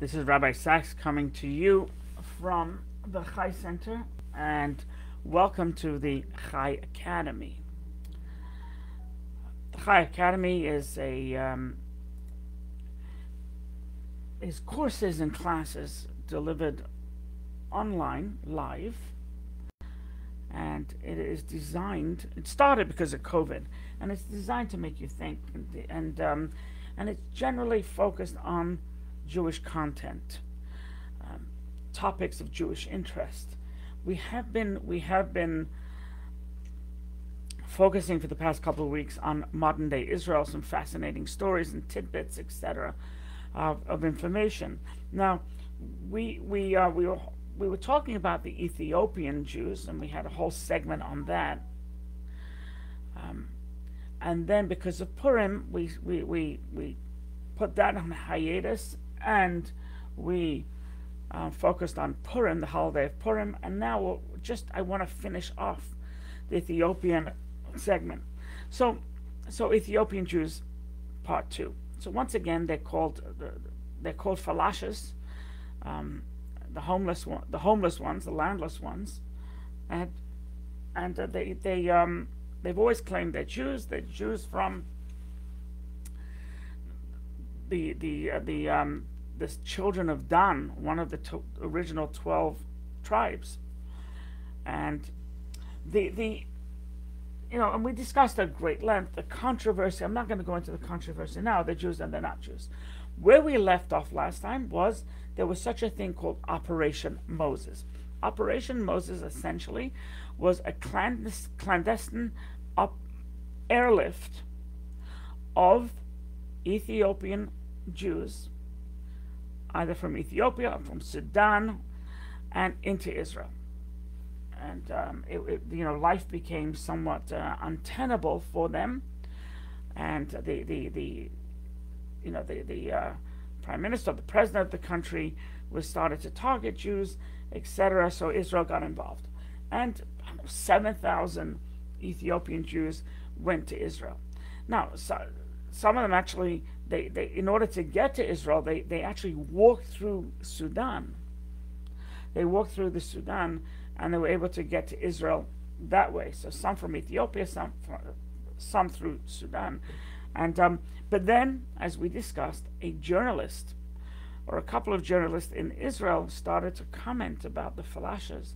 This is Rabbi Saacks coming to you from the Chai Center, and welcome to the Chai Academy. The Chai Academy is a um, is courses and classes delivered online, live, and it is designed. It started because of COVID, and it's designed to make you think, and and, um, and it's generally focused on Jewish content, um, topics of Jewish interest. We have been we have been focusing for the past couple of weeks on modern day Israel, some fascinating stories and tidbits, etc., of, of information. Now, we we uh, we were we were talking about the Ethiopian Jews, and we had a whole segment on that. Um, and then because of Purim, we we we we put that on hiatus and we uh, focused on Purim, the holiday of Purim, and now we'll just I want to finish off the Ethiopian segment. So, so Ethiopian Jews, part two. So once again, they're called they're called falashes, um, the homeless one, the homeless ones, the landless ones, and and uh, they they um, they've always claimed they're Jews. They're Jews from the the uh, the um, the children of Dan, one of the original twelve tribes, and the the you know, and we discussed at great length the controversy. I'm not going to go into the controversy now. They're Jews and they're not Jews. Where we left off last time was there was such a thing called Operation Moses. Operation Moses essentially was a clandestine airlift of Ethiopian Jews, either from Ethiopia or from Sudan, and into Israel. And um, it, it, you know, life became somewhat uh, untenable for them, and the the, the you know the the uh, prime minister, the president of the country, was started to target Jews, etc. So Israel got involved, and seven thousand Ethiopian Jews went to Israel. Now, so, some of them actually they, they in order to get to Israel, they, they actually walked through Sudan. They walked through the Sudan and they were able to get to Israel that way. So some from Ethiopia, some from, some through Sudan. And um, but then, as we discussed, a journalist or a couple of journalists in Israel started to comment about the falashas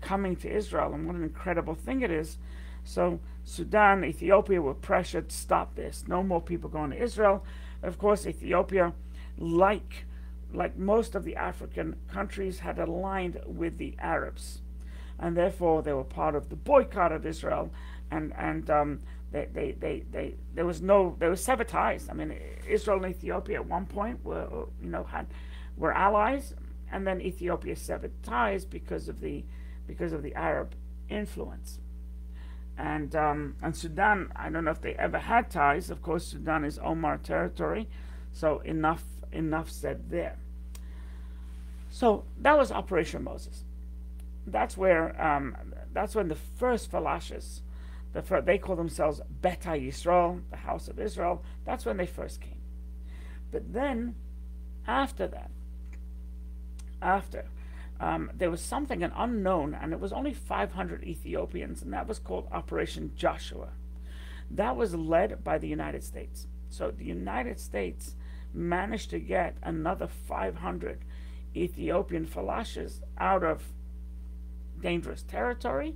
coming to Israel and what an incredible thing it is. So Sudan, Ethiopia were pressured to stop this. No more people going to Israel. Of course, Ethiopia, like like most of the African countries, had aligned with the Arabs, and therefore they were part of the boycott of Israel. And and um, they, they, they, they, there was no, they were ties. I mean, Israel and Ethiopia at one point were, you know, had, were allies, and then Ethiopia severed ties because of the, because of the Arab influence. And um, and Sudan, I don't know if they ever had ties. Of course, Sudan is Omar territory, so enough enough said there. So that was Operation Moses. That's where um, that's when the first Falashes the first, they call themselves Beta Yisrael, the house of Israel. That's when they first came. But then, after that, after, um, there was something, an unknown, and it was only 500 Ethiopians, and that was called Operation Joshua. That was led by the United States. So the United States managed to get another 500 Ethiopian falashes out of dangerous territory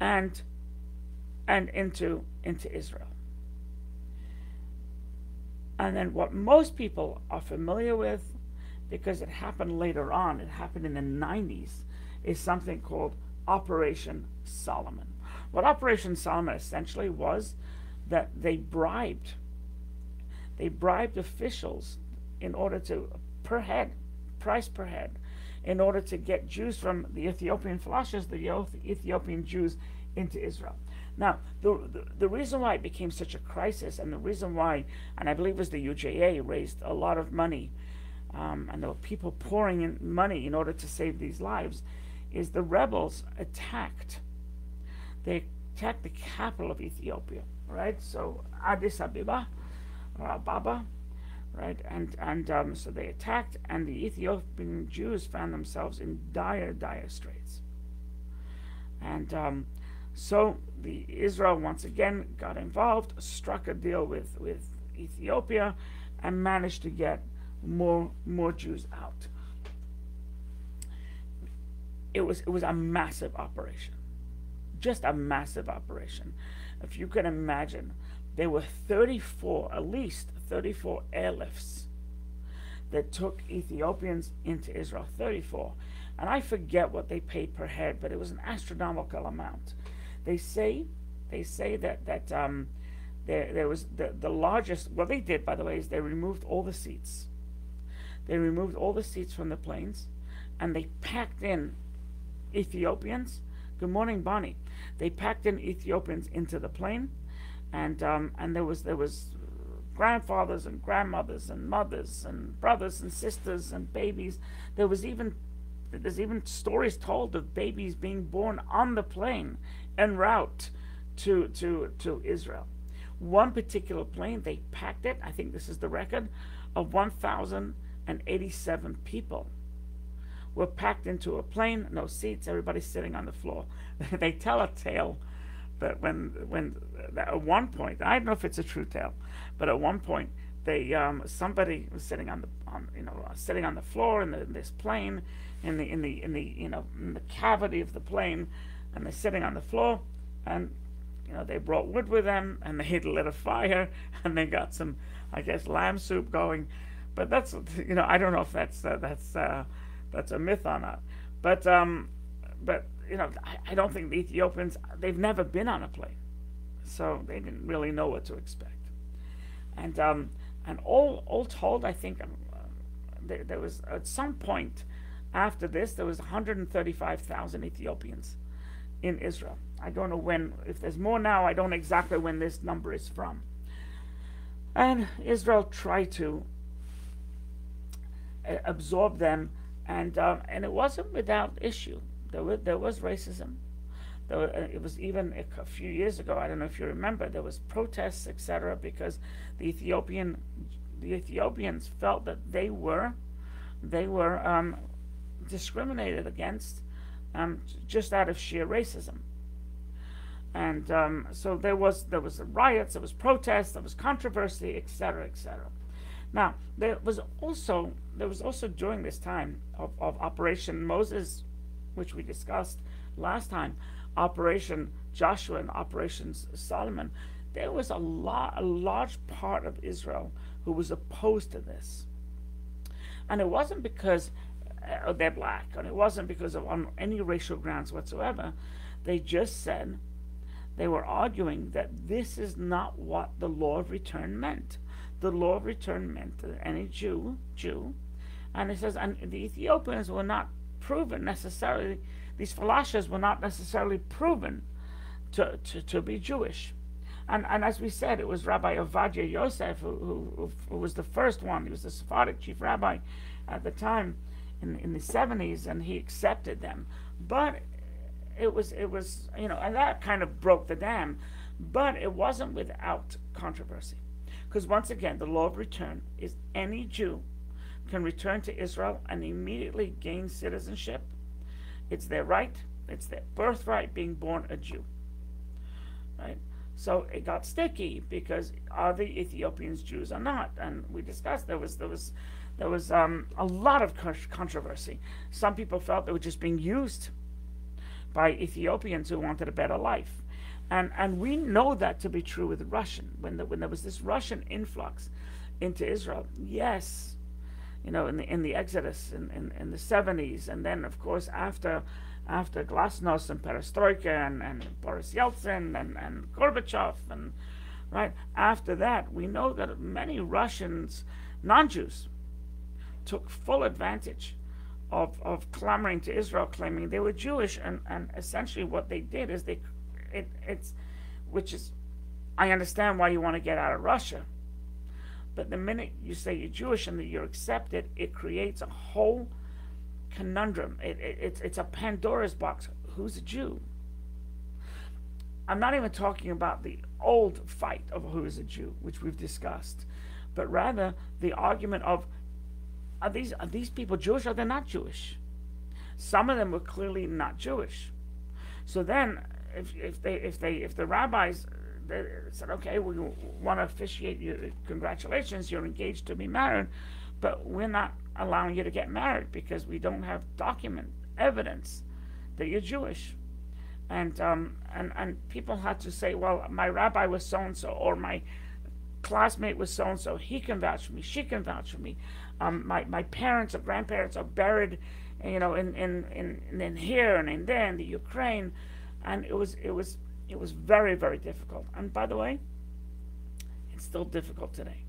and and into, into Israel. And then what most people are familiar with, because it happened later on, it happened in the 90s, is something called Operation Solomon. What Operation Solomon essentially was that they bribed, they bribed officials in order to, per head, price per head, in order to get Jews from the Ethiopian falashes, the Ethiopian Jews, into Israel. Now, the, the, the, reason why it became such a crisis, and the reason why, and I believe it was the UJA raised a lot of money, um, and there were people pouring in money in order to save these lives, is the rebels attacked. They attacked the capital of Ethiopia, right? So Addis Ababa, or Ababa, right? And and um, so they attacked, and the Ethiopian Jews found themselves in dire, dire straits. And um, so the Israel once again got involved, struck a deal with with Ethiopia, and managed to get more more Jews out. It was it was a massive operation, just a massive operation. If you can imagine, there were 34, at least 34 airlifts that took Ethiopians into Israel. 34. And I forget what they paid per head, but it was an astronomical amount. They say, they say that that um, there there was the the largest. What they did, by the way, is they removed all the seats. They removed all the seats from the planes, and they packed in Ethiopians. Good morning, Bonnie. They packed in Ethiopians into the plane, and um, and there was there was grandfathers and grandmothers and mothers and brothers and sisters and babies. There was even there's even stories told of babies being born on the plane en route to to to Israel. One particular plane, they packed it. I think this is the record of 1,087 people were packed into a plane, no seats, everybody's sitting on the floor. they tell a tale that when when at one point, I don't know if it's a true tale, but at one point they um, somebody was sitting on the on you know uh, sitting on the floor in, the, in this plane in the in the in the you know in the cavity of the plane, and they're sitting on the floor, and you know they brought wood with them, and they lit a fire, and they got some I guess lamb soup going, but that's you know I don't know if that's uh, that's uh, that's a myth or not, but um, but you know, I, I don't think the Ethiopians, they've never been on a plane. So they didn't really know what to expect. And, um, and all, all told, I think um, there, there was, at some point after this, there was 135,000 Ethiopians in Israel. I don't know when, if there's more now, I don't know exactly when this number is from. And Israel tried to absorb them, and, uh, and it wasn't without issue. There was there was racism. There were, uh, it was even a, a few years ago. I don't know if you remember. There was protests, etc., because the Ethiopian the Ethiopians felt that they were they were um, discriminated against um, just out of sheer racism. And um, so there was there was riots, there was protests, there was controversy, etc., etc. Now there was also there was also during this time of, of Operation Moses which we discussed last time, Operation Joshua and Operation Solomon, there was a, lot, a large part of Israel who was opposed to this. And it wasn't because uh, they're black, and it wasn't because of on any racial grounds whatsoever. They just said they were arguing that this is not what the law of return meant. The law of return meant that any Jew, Jew, and it says, and the Ethiopians were not proven necessarily, these falashas were not necessarily proven to, to, to be Jewish. And, and as we said, it was Rabbi Ovadia Yosef who, who, who, was the first one. He was the Sephardic chief rabbi at the time in, in the 70s, and he accepted them. But it was, it was, you know, and that kind of broke the dam. But it wasn't without controversy. Because once again, the law of return is any Jew can return to Israel and immediately gain citizenship. It's their right, it's their birthright being born a Jew. Right? So it got sticky because are the Ethiopians Jews or not? And we discussed there was there was there was um, a lot of controversy. Some people felt they were just being used by Ethiopians who wanted a better life. And, and we know that to be true with Russian. When, the, when there was this Russian influx into Israel, yes, you know, in the in the Exodus in, in, in the 70s, and then of course after after Glasnost and Perestroika and, and Boris Yeltsin and, and Gorbachev and right after that, we know that many Russians, non-Jews, took full advantage of, of clamoring to Israel, claiming they were Jewish, and, and essentially what they did is they, it, it's, which is, I understand why you want to get out of Russia, but the minute you say you're Jewish and that you're accepted, it creates a whole conundrum. It, it, it's, it's a Pandora's box. Who's a Jew? I'm not even talking about the old fight of who is a Jew, which we've discussed. but rather the argument of are these are these people Jewish or they're not Jewish? Some of them were clearly not Jewish. So then, if, if they if they if the rabbis they said, okay, we want to officiate you, congratulations, you're engaged to be married, but we're not allowing you to get married because we don't have document evidence that you're Jewish. And um, and and people had to say, well, my rabbi was so and so, or my classmate was so and so. He can vouch for me. She can vouch for me. Um, my my parents or grandparents are buried, you know, in in in, in here and in there in the Ukraine, and it was it was it was very very difficult. And by the way, it's still difficult today.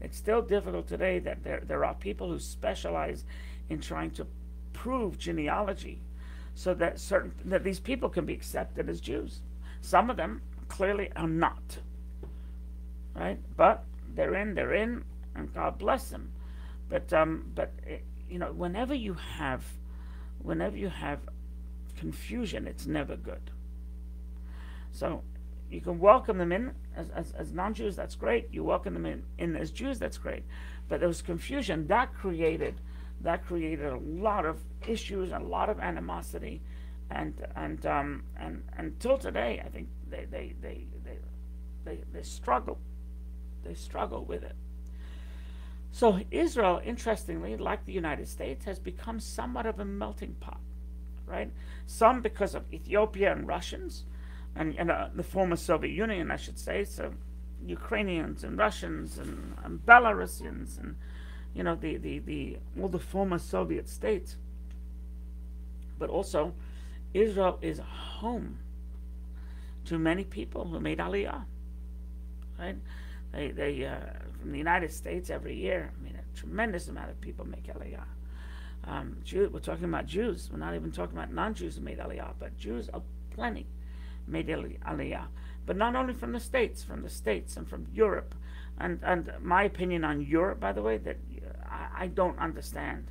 It's still difficult today that there there are people who specialize in trying to prove genealogy so that certain that these people can be accepted as Jews. Some of them clearly are not. Right? But they're in, they're in, and God bless them. But um, but it, you know, whenever you have, whenever you have confusion, it's never good. So you can welcome them in as, as, as non-Jews, that's great. You welcome them in, in as Jews, that's great. But there was confusion that created that created a lot of issues a lot of animosity, and and um, and until today, I think they they they they they, they struggle, they struggle with it. So Israel, interestingly, like the United States, has become somewhat of a melting pot, right? Some because of Ethiopia and Russians, and, and uh, the former Soviet Union, I should say, so Ukrainians and Russians and, and Belarusians and you know, the, the, the, all the former Soviet states. But also, Israel is home to many people who made Aliyah. Right? They, they uh, from the United States every year, I mean, a tremendous amount of people make Aliyah. Um, Jew, we're talking about Jews. We're not even talking about non-Jews who made Aliyah, but Jews are plenty made Aliyah. But not only from the States, from the States and from Europe. And, and my opinion on Europe, by the way, that I, I don't understand.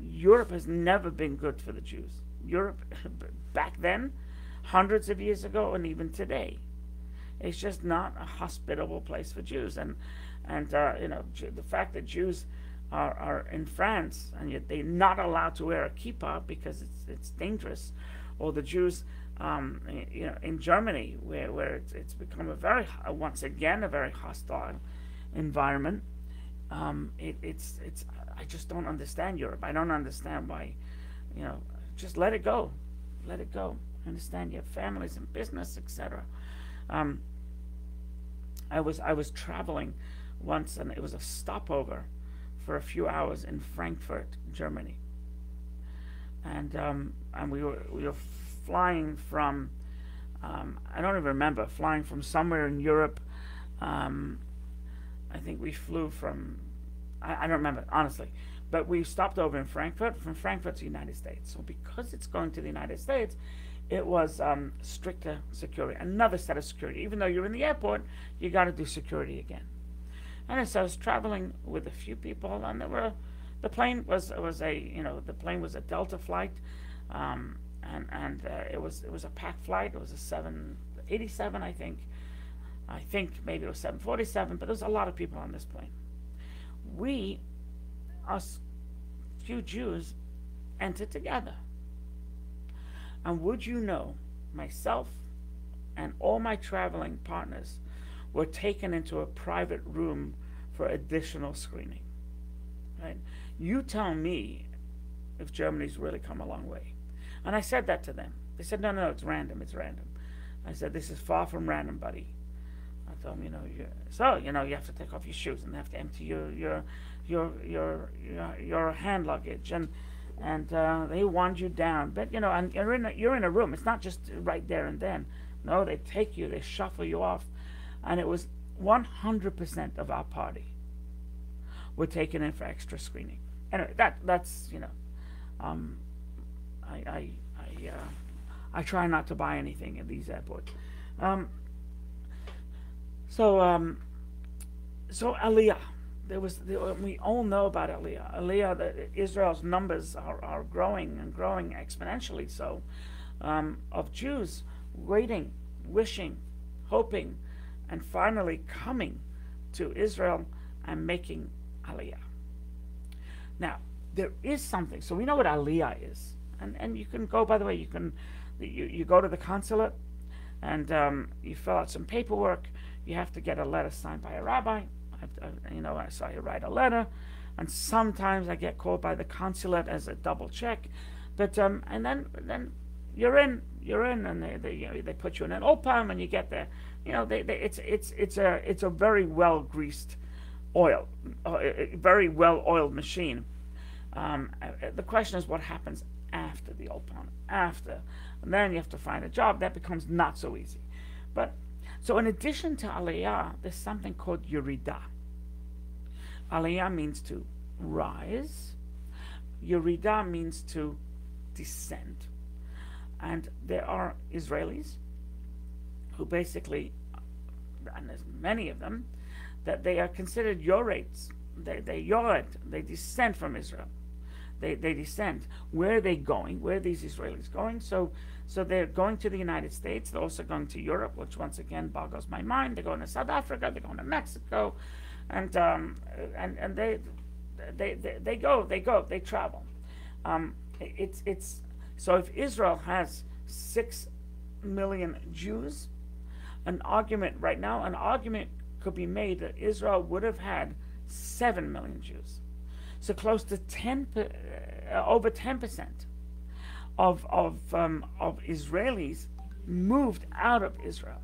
Europe has never been good for the Jews. Europe, back then, hundreds of years ago, and even today, it's just not a hospitable place for Jews. And and uh, you know the fact that Jews are, are in France and yet they're not allowed to wear a kippah because it's it's dangerous, or the Jews. Um, you know, in Germany, where, where it's, it's become a very, once again, a very hostile environment, um, it, it's it's I just don't understand Europe. I don't understand why, you know, just let it go, let it go. I understand you have families and business, etc. Um, I was I was traveling once, and it was a stopover for a few hours in Frankfurt, Germany, and um, and we were we were flying from um, I don't even remember flying from somewhere in Europe. Um, I think we flew from, I, I, don't remember, honestly, but we stopped over in Frankfurt, from Frankfurt to the United States. So because it's going to the United States, it was um, stricter security, another set of security. Even though you're in the airport, you got to do security again. And so I was traveling with a few people, and there were, the plane was was a you know the plane was a Delta flight, um, and and uh, it was it was a packed flight. It was a 787, I think, I think maybe it was 747, but there was a lot of people on this plane. We, us few Jews, entered together. And would you know, myself and all my traveling partners were taken into a private room for additional screening. Right? You tell me if Germany's really come a long way. And I said that to them. They said, no, no, it's random, it's random. I said, this is far from random, buddy I told him, you know, so you know, you have to take off your shoes and have to empty your your your your your, your hand luggage and and uh, they wand you down. But you know, and you're in a, you're in a room. It's not just right there and then. No, they take you, they shuffle you off, and it was 100% of our party were taken in for extra screening. Anyway, that that's you know, um, I I I, uh, I try not to buy anything at these airports. Um, so, um, so Aliyah, there was we all know about Aliyah. Aliyah, the, Israel's numbers are, are growing and growing exponentially. So, um, of Jews waiting, wishing, hoping, and finally coming to Israel and making Aliyah. Now, there is something. So we know what Aliyah is. And, and you can go, by the way, you can you, you go to the consulate and um, you fill out some paperwork. You have to get a letter signed by a rabbi. I, you know, I saw you write a letter. And sometimes I get called by the consulate as a double check. But, um, and then, then you're in, you're in, and they, they, you know, they put you in an ulpan and you get there. You know, they, they, it's, it's, it's a, it's a very well greased oil, uh, very well oiled machine. Um, uh, the question is what happens after the ulpan, after. And then you have to find a job. That becomes not so easy. But so in addition to aliyah, there's something called yurida. Aliyah means to rise. Yurida means to descend. And there are Israelis who basically, and there's many of them, that they are considered Yorates. They, they Yored, they descend from Israel. They, they descend. Where are they going? Where are these Israelis going? So, so they're going to the United States. They're also going to Europe, which once again boggles my mind. They're going to South Africa. They're going to Mexico, and um, and and they, they they they go. They go. They travel. Um, it's it's so if Israel has six million Jews, an argument right now, an argument could be made that Israel would have had seven million Jews. So close to 10, uh, over 10% of, of, um, of Israelis moved out of Israel.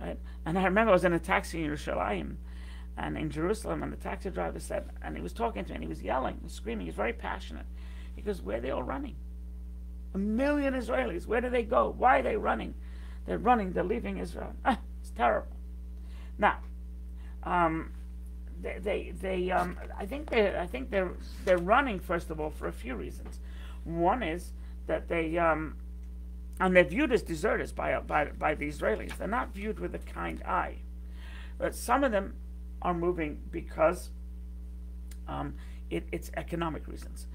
Right? And I remember I was in a taxi in Yerushalayim and in Jerusalem, and the taxi driver said, and he was talking to me, and he was yelling, screaming, he was very passionate. Goes, Where are they all running? A million Israelis. Where do they go? Why are they running? They're running, they're leaving Israel. Ah, it's terrible. Now, um, they they, they um, I think they I think they're they're running first of all for a few reasons. One is that they um, and they're viewed as deserters by by by the Israelis. They're not viewed with a kind eye. But some of them are moving because um, it, it's economic reasons.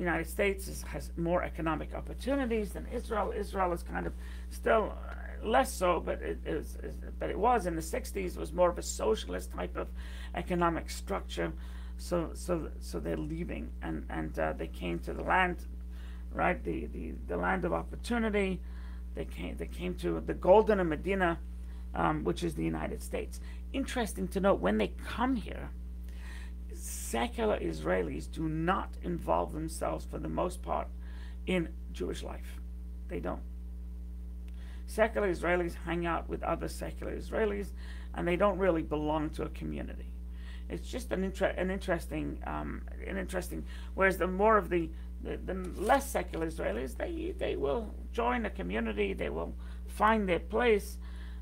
United States is, has more economic opportunities than Israel. Israel is kind of still less so, but it, it was, but it was in the 60s. It was more of a socialist type of economic structure. So so so they're leaving, and and uh, they came to the land, right? The, the the land of opportunity. They came they came to the golden Medina, um, which is the United States. Interesting to note when they come here. Secular Israelis do not involve themselves for the most part in Jewish life. They don't secular Israelis hang out with other secular Israelis, and they don't really belong to a community. It's just an, inter- an interesting, um, an interesting. Whereas the more of the, the, the less secular Israelis, they they will join a community, they will find their place,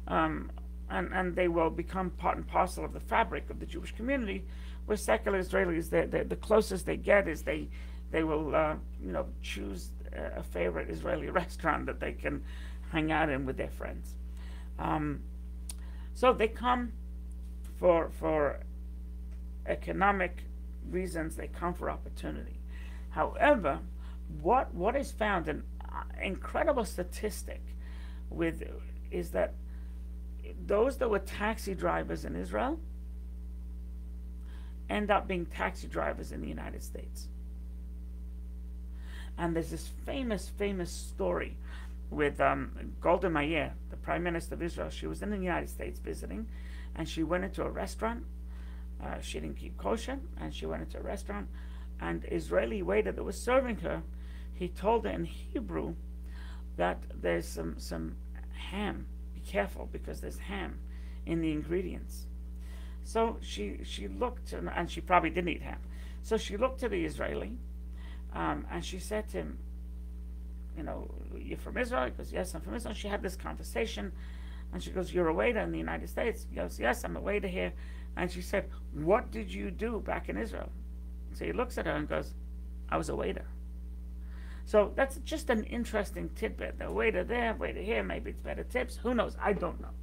um, and and they will become part and parcel of the fabric of the Jewish community. Where secular Israelis, the the closest they get is they they will uh, you know choose a favorite Israeli restaurant that they can hang out in with their friends. Um, so they come for for economic reasons. They come for opportunity. However, what what is found an incredible statistic with is that those that were taxi drivers in Israel end up being taxi drivers in the United States. And there's this famous, famous story with um, Golda Meir, the Prime Minister of Israel. She was in the United States visiting, and she went into a restaurant. Uh, she didn't keep kosher, and she went into a restaurant. And Israeli waiter that was serving her, he told her in Hebrew that there's some some ham. Be careful because there's ham in the ingredients. So she she looked, and, and she probably didn't eat ham. So she looked to the Israeli, um, and she said to him, you know, you're from Israel? He goes, yes, I'm from Israel. She had this conversation, and she goes, you're a waiter in the United States? He goes, yes, I'm a waiter here. And she said, what did you do back in Israel? So he looks at her and goes, I was a waiter. So that's just an interesting tidbit. The waiter there, waiter here, maybe it's better tips. Who knows? I don't know.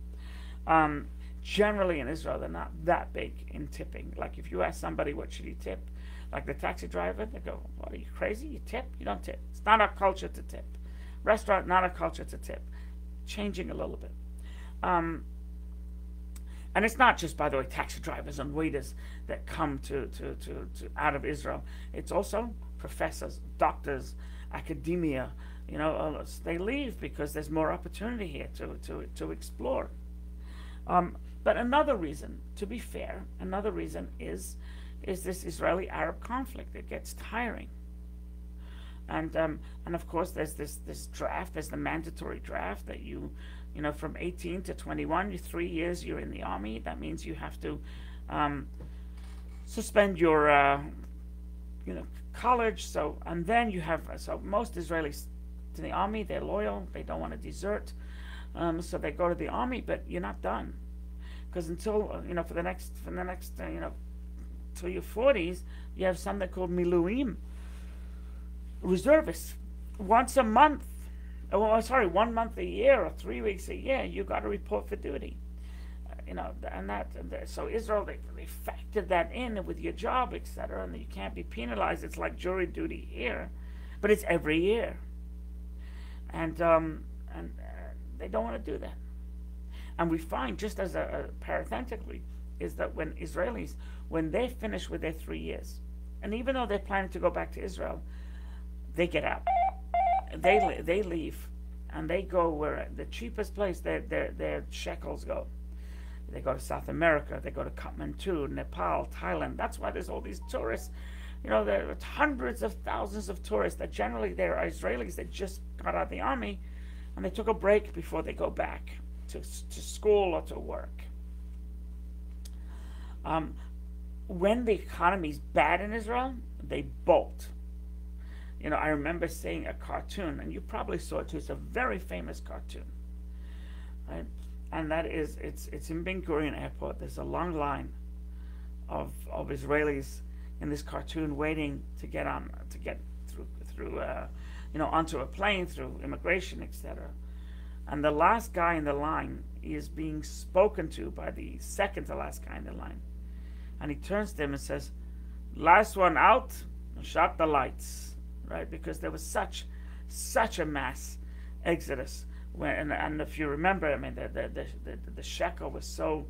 Um, generally in Israel, they're not that big in tipping. Like if you ask somebody what should you tip, like the taxi driver, they go, "What are you crazy? You tip? You don't tip. It's not our culture to tip. Restaurant, not a culture to tip. Changing a little bit." Um, and it's not just, by the way, taxi drivers and waiters that come to, to, to, to out of Israel. It's also professors, doctors, academia. You know, they leave because there's more opportunity here to, to, to explore. Um, but another reason, to be fair, another reason is is this Israeli-Arab conflict. It gets tiring. And um, and of course, there's this this draft. There's the mandatory draft that you, you know, from 18 to 21, you three years you're in the army. That means you have to um, suspend your, uh, you know, college. So and then you have so most Israelis to the army. They're loyal. They don't want to desert. Um, so they go to the army, but you're not done because until uh, you know for the next for the next uh, you know till your 40s, you have something called miluim, reservists. Once a month, oh, sorry, one month a year or three weeks a year, you got to report for duty. Uh, you know, and that, so Israel, they, they factored that in with your job, etc., and you can't be penalized. It's like jury duty here, but it's every year. And, um, and uh, they don't want to do that. And we find, just as a, a parenthetically, is that when Israelis, when they finish with their three years, and even though they're planning to go back to Israel, they get out. They they leave, and they go where the cheapest place their their their shekels go. They go to South America. They go to Kathmandu, Nepal, Thailand. That's why there's all these tourists. You know, there are hundreds of thousands of tourists that generally they're Israelis that just got out of the army, and they took a break before they go back to to school or to work. Um, when the economy is bad in Israel, they bolt. You know, I remember seeing a cartoon, and you probably saw it too. It's a very famous cartoon, right? And that is, it's it's in Ben Gurion Airport. There's a long line of of Israelis in this cartoon waiting to get on to get through through uh, you know onto a plane through immigration, etc. And the last guy in the line is being spoken to by the second to last guy in the line and he turns to him and says, "Last one out, shut the lights," right? Because there was such such a mass exodus. When and, if you remember, I mean, the the the, the, the shekel was so.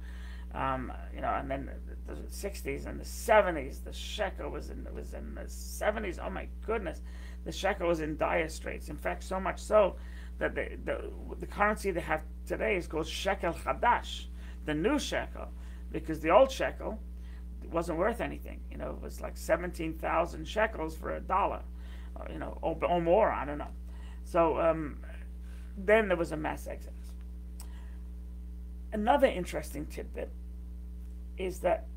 Um, you know, and then the, the 60s and the 70s, the shekel was in was in the 70s. Oh my goodness, the shekel was in dire straits. In fact, so much so that the the, the currency they have today is called shekel chadash, the new shekel, because the old shekel wasn't worth anything. You know, it was like 17,000 shekels for a dollar, or, you know, or, or, more, I don't know. So um, then there was a mass exodus. Another interesting tidbit is that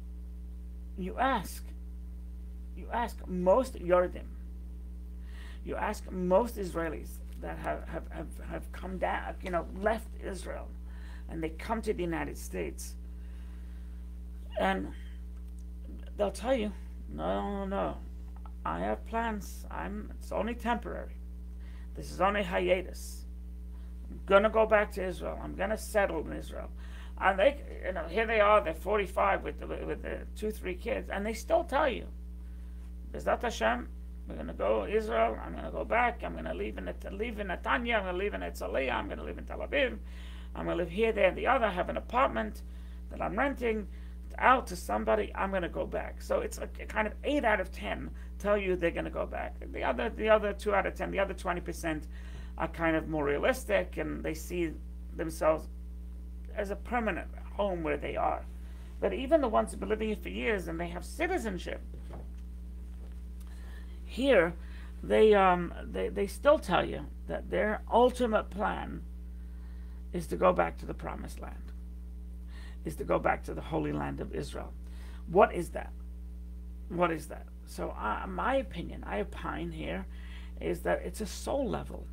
you ask, you ask most Yordim, you ask most Israelis that have, have, have, have come down, you know, left Israel, and they come to the United States, and they'll tell you, no, no, no, I have plans. I'm. It's only temporary. This is only hiatus. I'm gonna go back to Israel. I'm gonna settle in Israel. And they, you know, here they are. They're 45 with the, with the two, three kids, and they still tell you, B'ezrat Hashem, we're gonna go Israel. I'm gonna go back. I'm gonna leave in leave in Netanya. I'm gonna leave in Herzliya. I'm gonna live in Tel Aviv. I'm gonna live here, there, and the other. Have an apartment that I'm renting out to somebody, I'm going to go back. So it's a, a, kind of eight out of ten tell you they're going to go back. The other, the other two out of ten, the other twenty percent, are kind of more realistic and they see themselves as a permanent home where they are. But even the ones who've been living here for years and they have citizenship, here they um they, they still tell you that their ultimate plan is to go back to the promised land is to go back to the Holy Land of Israel. What is that? What is that? So, uh, my opinion, I opine here, is that it's a soul level,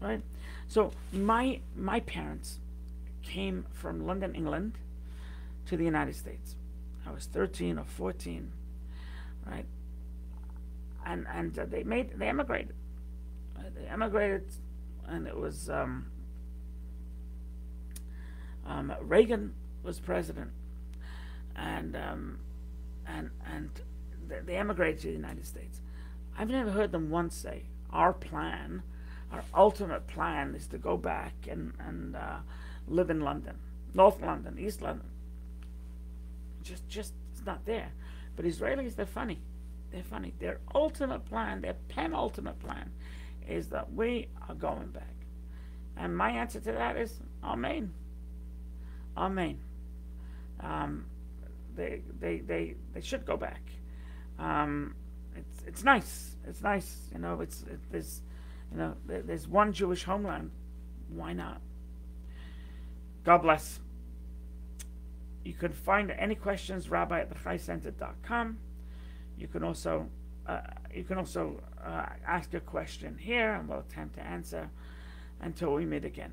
right? So, my my parents came from London, England, to the United States. I was 13 or 14, right? And and uh, they made they emigrated. Uh, they emigrated, and it was um, um, Reagan was president, and um, and and they emigrated to the United States. I've never heard them once say our plan, our ultimate plan is to go back and and uh, live in London, North London, East London. just just it's not there. But Israelis, they're funny. They're funny. Their ultimate plan, their penultimate plan, is that we are going back. And my answer to that is Amen. Amen. Um, they, they, they, they should go back. Um, it's, it's nice. It's nice. You know, it's, it, there's, you know, there's one Jewish homeland. Why not? God bless. You can find any questions, rabbi at thechaicenter.com. You can also uh, you can also uh, ask a question here, and we'll attempt to answer until we meet again.